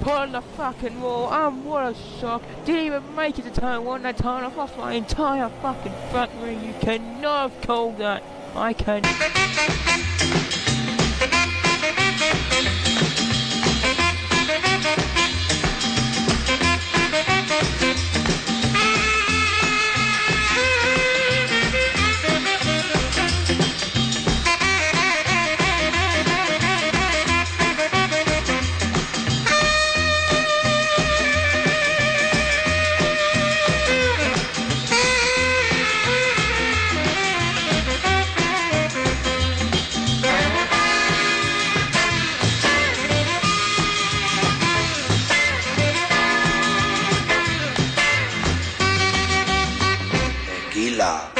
the fucking wall. Um, what a shock. Didn't even make it to turn one that time. I've lost my entire fucking front wing. You cannot have called that. I can. Tequila.